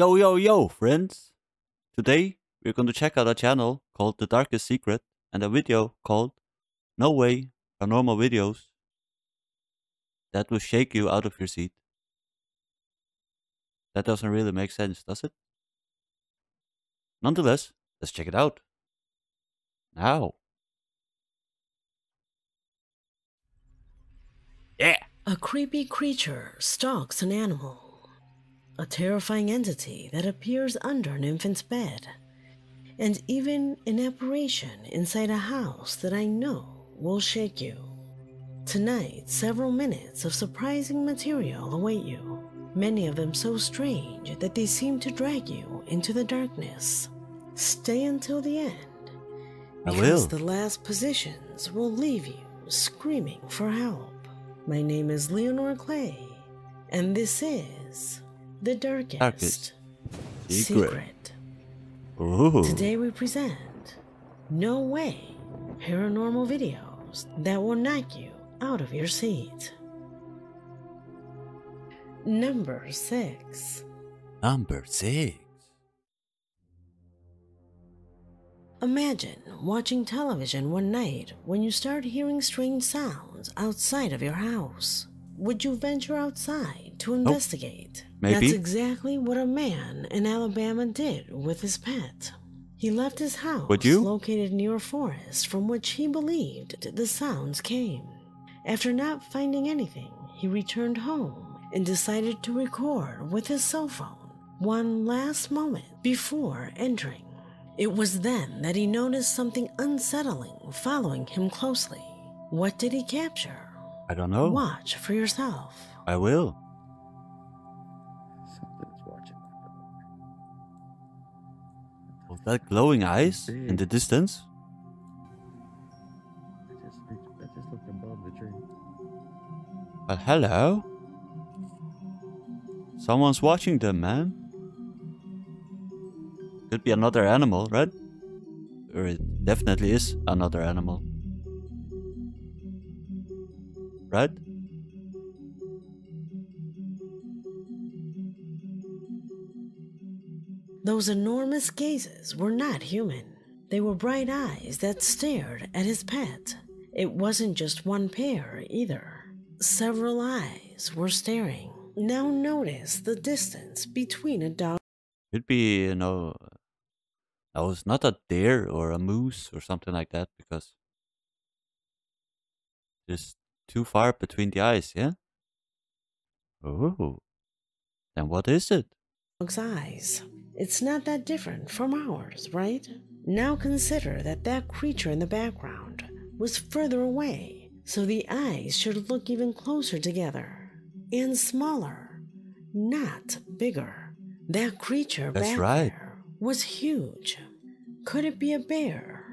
Yo, yo, yo, friends! Today we're going to check out a channel called The Darkest Secret and a video called No Way Paranormal Videos that will shake you out of your seat. That doesn't really make sense, does it? Nonetheless, let's check it out. Now. Yeah! A creepy creature stalks an animal. A terrifying entity that appears under an infant's bed. And even an apparition inside a house that I know will shake you. Tonight, several minutes of surprising material await you. Many of them so strange that they seem to drag you into the darkness. Stay until the end. I Because will. the last positions will leave you screaming for help. My name is Leonore Clay, and this is The Darkest, Darkest Secret. Secret. Ooh. Today we present No Way Paranormal Videos that will knock you out of your seat. Number 6. Number six. Imagine watching television one night when you start hearing strange sounds outside of your house. Would you venture outside to investigate? Maybe. That's exactly what a man in Alabama did with his pet. He left his house Would you? located near a forest from which he believed the sounds came. After not finding anything, he returned home and decided to record with his cell phone one last moment before entering. It was then that he noticed something unsettling following him closely. What did he capture? I don't know. Watch for yourself. I will. Was that glowing eyes in the distance? I just, I just looked above the tree. But hello? Someone's watching them, man. Could be another animal, right? Or it definitely is another animal. Right? Those enormous gazes were not human. They were bright eyes that stared at his pet. It wasn't just one pair either. Several eyes were staring. Now notice the distance between a dog It'd be, you know, no, it's not a deer or a moose or something like that because there's too far between the eyes, yeah? Oh. Then what is it? dog's eyes. It's not that different from ours, right? Now consider that that creature in the background was further away, so the eyes should look even closer together and smaller, not bigger. That creature That's back right. there was huge. Could it be a bear?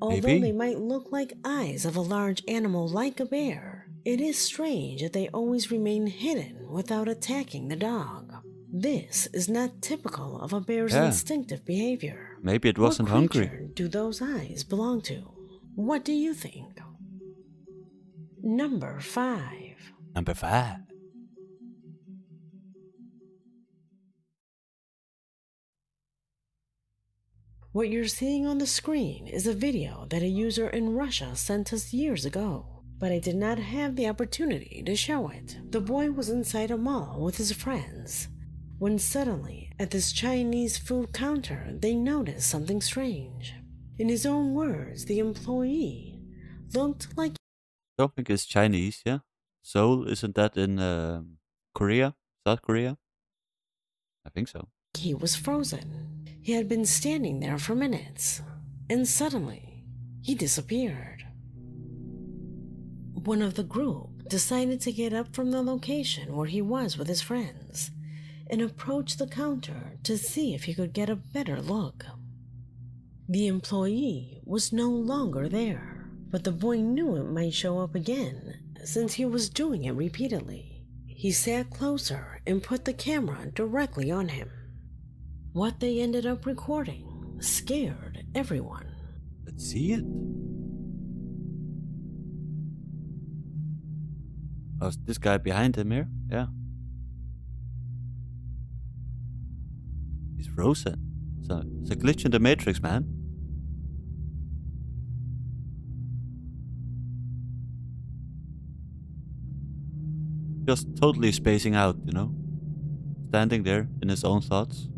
Although Maybe. they might look like eyes of a large animal like a bear, it is strange that they always remain hidden without attacking the dog. This is not typical of a bear's Yeah. instinctive behavior. Maybe it wasn't what hungry. creature do those eyes belong to? What do you think? Number 5. Number five. What you're seeing on the screen is a video that a user in Russia sent us years ago, but I did not have the opportunity to show it. The boy was inside a mall with his friends when suddenly, at this Chinese food counter, they noticed something strange. In his own words, the employee looked like think it's Chinese, yeah? Seoul, isn't that in um Korea? South Korea? I think so. he was frozen. He had been standing there for minutes, and suddenly he disappeared. One of the group decided to get up from the location where he was with his friends and approached the counter to see if he could get a better look. The employee was no longer there, but the boy knew it might show up again since he was doing it repeatedly. He sat closer and put the camera directly on him. What they ended up recording scared everyone. Let's see it. Oh, is this guy behind him here? Yeah. The frozen. So it's a glitch in the matrix, man. Just totally spacing out, you know? Standing there in his own thoughts.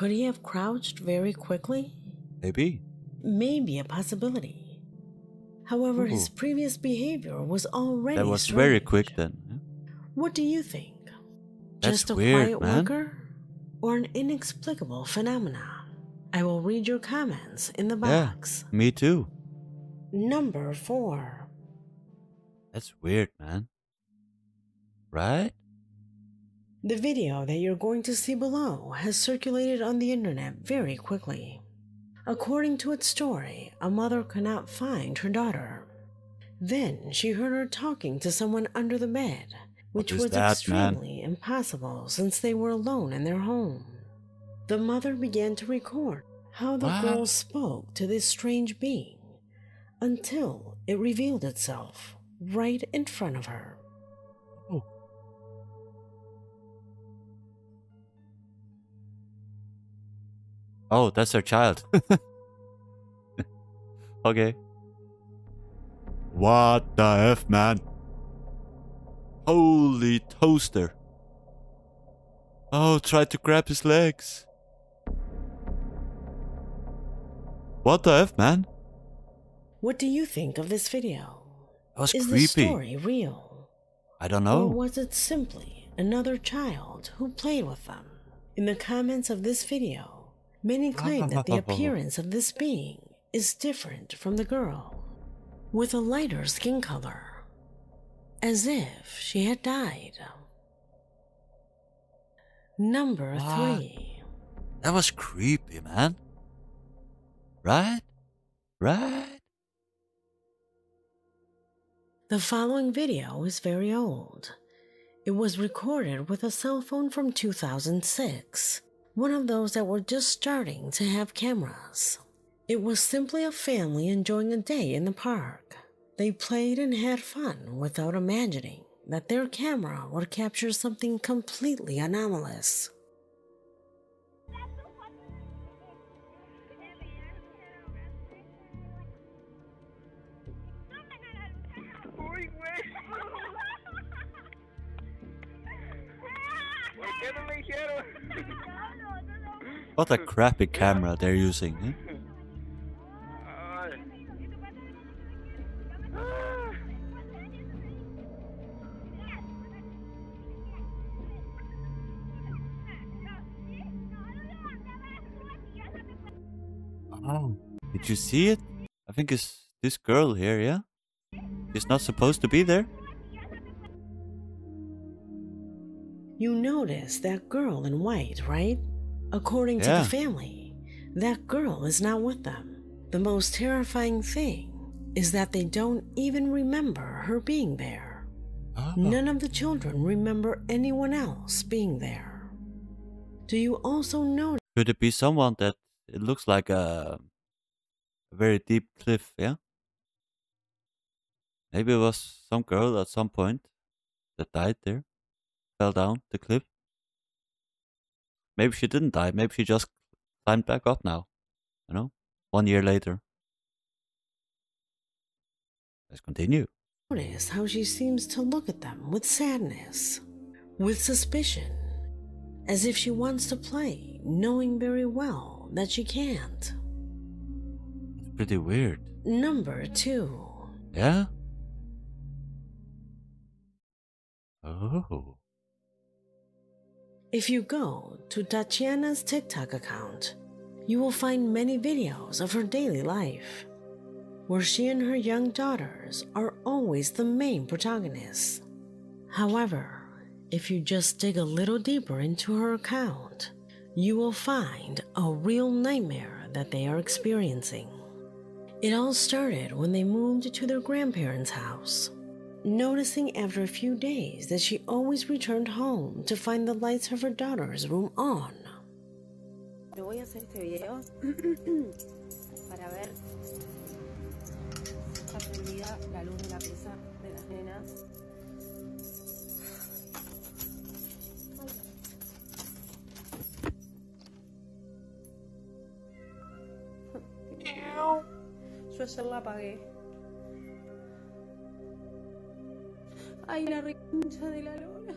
Could he have crouched very quickly? Maybe. Maybe a possibility. However, his previous behavior was already That was very quick then. What do you think? That's Just a weird, quiet man. worker? Or an inexplicable phenomena? I will read your comments in the box. Yeah. box. Me too. Number four. That's weird, man. Right? The video that you're going to see below has circulated on the internet very quickly. According to its story, a mother could not find her daughter. Then she heard her talking to someone under the bed, which was that, man? extremely impossible since they were alone in their home. The mother began to record how the What? girl spoke to this strange being until it revealed itself right in front of her. Oh, that's her child. okay. What the F, man? Holy toaster. Oh, tried to grab his legs. What the F, man? What do you think of this video? That was Is the creepy. story real? I don't Or know. was it simply another child who played with them? In the comments of this video, many claim that the appearance of this being is different from the girl, with a lighter skin color, as if she had died. Number What? three. That was creepy, man. Right? Right? The following video is very old. It was recorded with a cell phone from 2006, one of those that were just starting to have cameras. It was simply a family enjoying a day in the park. They played and had fun without imagining that their camera would capture something completely anomalous. What a crappy camera they're using. eh? Oh. Did you see it? I think it's this girl here, yeah? She's not supposed to be there? You notice that girl in white, right? According to the family, that girl is not with them. The most terrifying thing is that they don't even remember her being there. Oh. None of the children remember anyone else being there. Do you also notice Could it be someone that it looks like a, a very deep cliff, yeah? Maybe it was some girl at some point that died there, fell down the cliff. Maybe she didn't die, maybe she just climbed back up now, you know, one year later. Let's continue. Notice how she seems to look at them with sadness, with suspicion, as if she wants to play, knowing very well that she can't? It's pretty weird. Number two. Yeah? Oh. If you go to Tatiana's TikTok account, you will find many videos of her daily life, where she and her young daughters are always the main protagonists. However, if you just dig a little deeper into her account, you will find a real nightmare that they are experiencing. It all started when they moved to their grandparents' house. Noticing after a few days that she always returned home to find the lights of her daughter's room on. Pero voy a hacer este video para ver si está prendida la luz de la pieza de las nenas. Yo ayer la apagué. Ay, la reconcha de la luna.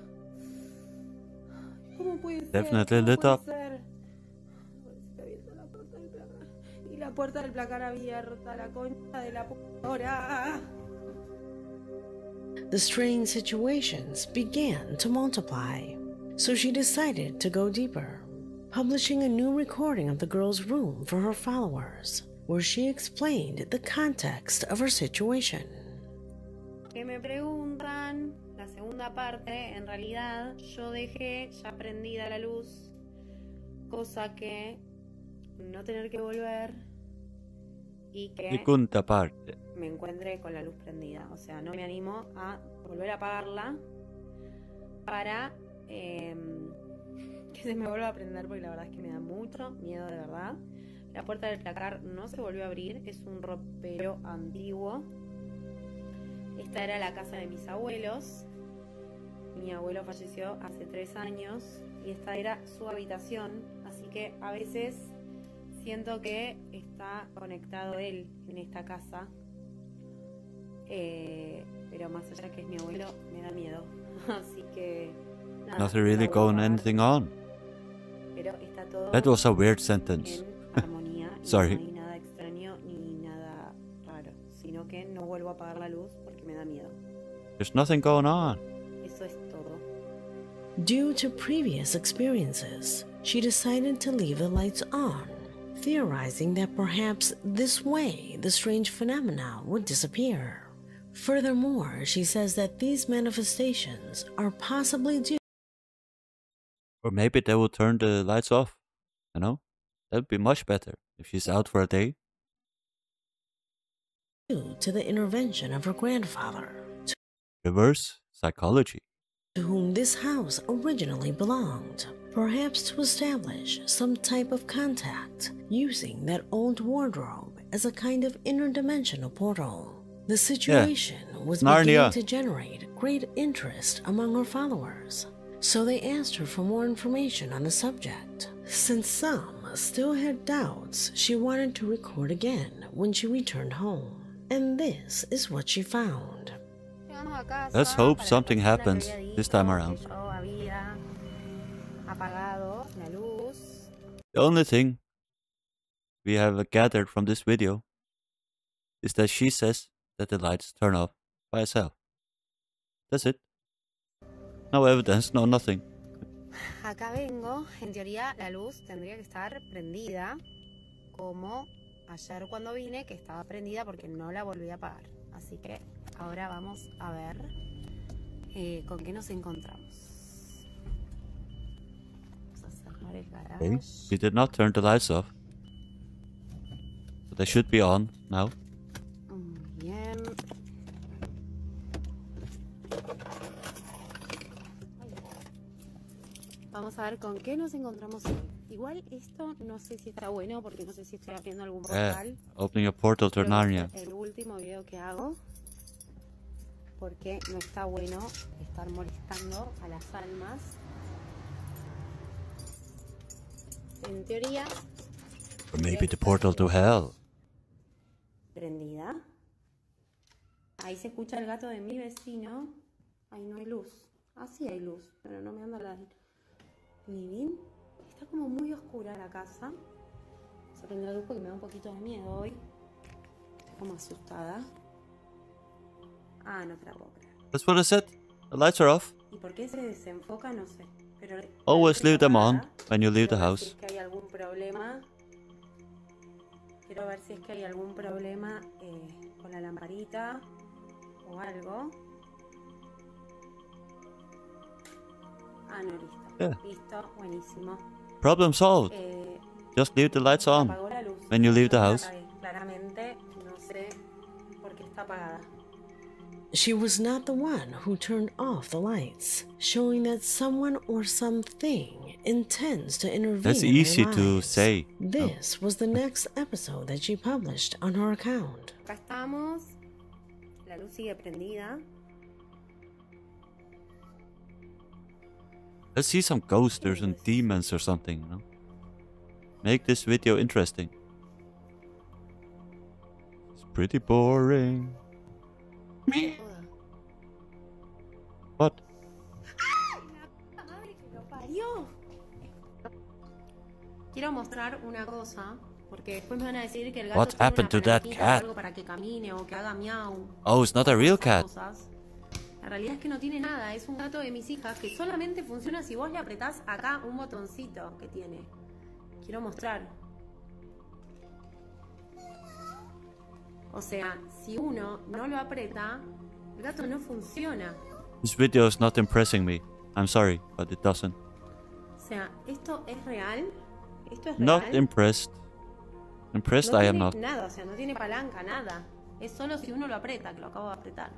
¿Cómo puede ser? Definitely ¿Cómo lit puede up. ser? La puerta del placar. Y la puerta del placar abierta, la concha de la puta hora. The strange situations began to multiply, so she decided to go deeper, publishing a new recording of the girl's room for her followers, where she explained the context of her situation. Que me preguntan, la segunda parte, en realidad yo dejé ya prendida la luz, cosa que no tener que volver y que Segunda parte. me encuentre con la luz prendida. O sea, no me animo a volver a apagarla para eh, que se me vuelva a prender porque la verdad es que me da mucho miedo de verdad. La puerta del placar no se volvió a abrir, es un ropero antiguo. Esta era la casa de mis abuelos. Mi abuelo falleció hace tres años y esta era su habitación, así que a veces siento que está conectado él en esta casa. Eh, pero más allá que es mi abuelo, me da miedo. Así que. nada, Nothing really going anything on. Pero está todo That was a weird sentence. en armonía. Sorry. No hay nada extraño ni nada raro. Sino que no vuelvo a apagar la luz me da miedo. There's nothing going on. Eso es todo. Due to previous experiences, she decided to leave the lights on, theorizing that perhaps this way the strange phenomena would disappear. Furthermore, she says that these manifestations are possibly due Or maybe they will turn the lights off. You know? That would be much better if she's out for a day. To the intervention of her grandfather, Reverse psychology. to whom this house originally belonged, perhaps to establish some type of contact using that old wardrobe as a kind of interdimensional portal. The situation was Narnia. beginning to generate great interest among her followers, so they asked her for more information on the subject. Since some still had doubts, she wanted to record again when she returned home. And this is what she found. Llegamos a casa Let's hope something happens this time around. que Yo había apagado la luz. The only thing we have gathered from this video is that she says that the lights turn off by itself. That's it. No evidence, no nothing. Acá vengo, en teoría la luz tendría que estar prendida, como ayer cuando vine, que estaba prendida porque no la volví a apagar. Así que ahora vamos a ver eh, con qué nos encontramos. Vamos a cerrar el Okay. garage. She did not turn the lights off. So they should be on now. Muy bien. Vamos a ver con qué nos encontramos hoy. Igual esto no sé si está bueno porque no sé si estoy abriendo algún Eh, portal. opening a portal to que Narnia. el último video que hago porque no está bueno estar molestando a las almas. En teoría, Or maybe the portal to hell. prendida. Ahí se escucha el gato de mi vecino. Ahí no hay luz. Ah, sí hay luz, pero no me anda la living. Está como muy oscura la casa. Se prende la luz porque me da un poquito de miedo hoy. Estoy como asustada. Ah, no te la puedo creer. That's what I said. The lights are off. ¿Y por qué se desenfoca? No sé. Pero Always leave them on when you leave the ver Si house. es que hay algún problema. Quiero ver si es que hay algún problema eh, con la lamparita o algo. Ah, no, listo. Yeah. Listo, buenísimo. Problem solved. Eh, Just leave the lights on. apagó la luz. when you leave the house. apagué. Claramente, no sé por qué está apagada. she was not the one who turned off the lights, showing that someone or something intends to intervene. That's in their easy to lives. say. This was the next episode that she published on her account. Let's see some ghosts or some demons or something, you know? Make this video interesting. It's pretty boring. Joda. What? ¡La madre que lo parió! Quiero mostrar una cosa, porque después me van a decir que el gato What happened to that cat? algo para que camine o que haga miau. Oh, it's not a real cat. cosas. La realidad es que no tiene nada, es un gato de mis hijas que solamente funciona si vos le apretás acá un botoncito que tiene. Quiero mostrar. O sea, si uno no lo aprieta, el gato no funciona. This video is not impressing me. I'm sorry, but it doesn't. O sea, ¿esto es real? ¿Esto es Not real? impressed. Impressed no I am tiene not. nada, o sea, no tiene palanca, nada. Es solo si uno lo aprieta, que lo acabo de apretar.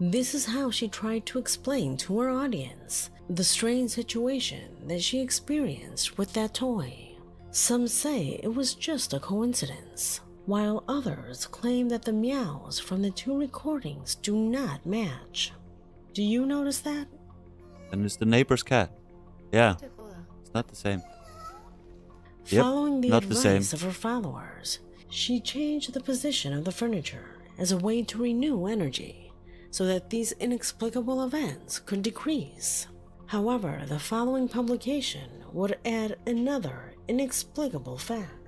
This is how she tried to explain to her audience the strange situation that she experienced with that toy. Some say it was just a coincidence, while others claim that the meows from the two recordings do not match. Do you notice that? And it's the neighbor's cat. Yeah, Esto es joda. it's not the same. Yep, Following the not the same. advice of her followers, she changed the position of the furniture as a way to renew energy so that these inexplicable events could decrease. However, the following publication would add another inexplicable fact.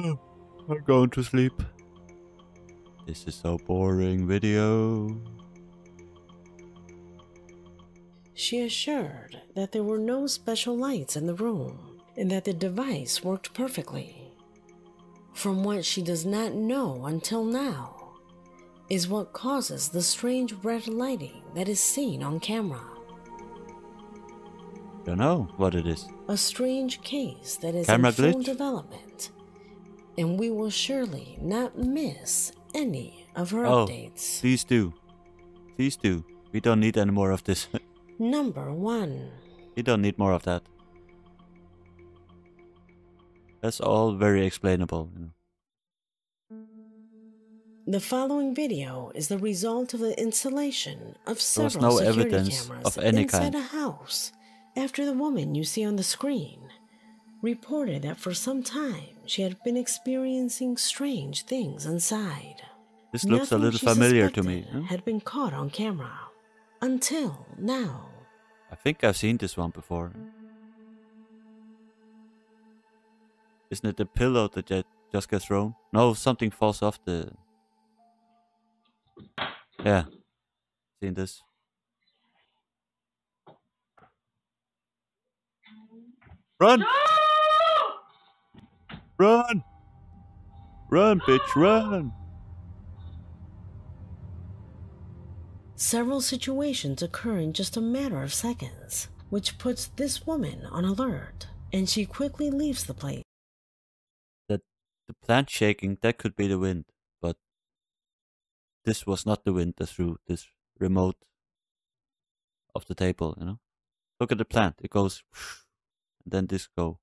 I'm going to sleep. This is so boring video. She assured that there were no special lights in the room and that the device worked perfectly. From what she does not know until now is what causes the strange red lighting that is seen on camera. Don't know what it is. A strange case that is Camera in full glitch? development, and we will surely not miss any of her Oh, updates. please do. Please do. We don't need any more of this. Number 1. we don't need more of that. That's all very explainable. You know. The following video is the result of the installation of several no security evidence cameras of any inside kind. a house after the woman you see on the screen reported that for some time she had been experiencing strange things inside. This looks a little familiar to me. huh? Had been caught on camera until now. I think I've seen this one before. Isn't it the pillow that ju- just gets thrown? No, something falls off the. Yeah, seen this. Run! Run! Run, bitch, run! Several situations occur in just a matter of seconds, which puts this woman on alert, and she quickly leaves the place. That the plant shaking, that could be the wind, but this was not the wind that threw this remote of the table, you know? Look at the plant, it goes, and then this go.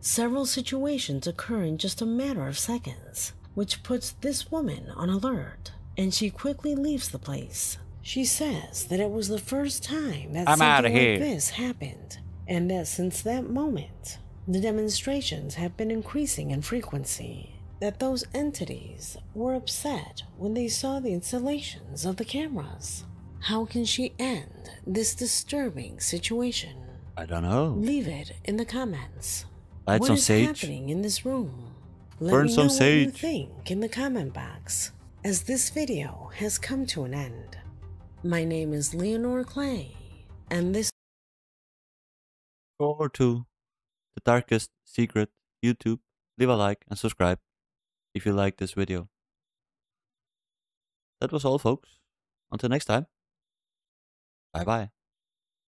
Several situations occur in just a matter of seconds, which puts this woman on alert, and she quickly leaves the place. She says that it was the first time that I'm outta something here. like this happened, and that since that moment, the demonstrations have been increasing in frequency. That those entities were upset when they saw the installations of the cameras. How can she end this disturbing situation? I don't know. Leave it in the comments. Light What some is sage. happening in this room? Let Burn me some know what you sage. think in the comment box, as this video has come to an end. My name is Leonore Clay, and this Go over to the darkest secret YouTube, leave a like and subscribe if you like this video. That was all folks. Until next time. Bye bye.